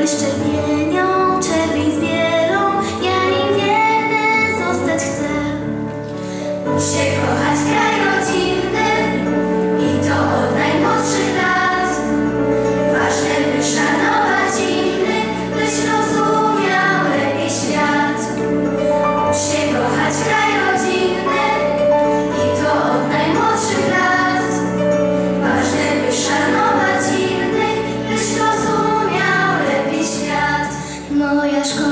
Jeszcze pienią, czerwień z bielą, ja nim wiemy, zostać chcę. Muszę kochać kraj rodzinny i to od najmłodszych lat. Ważne, by szanować innych, byś rozumiał lepiej świat. Muszę kochać kraj let's go.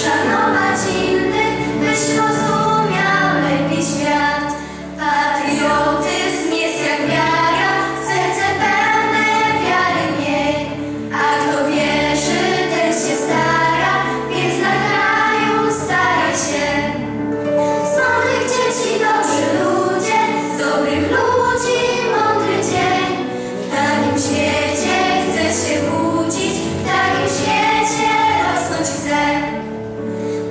Krishna.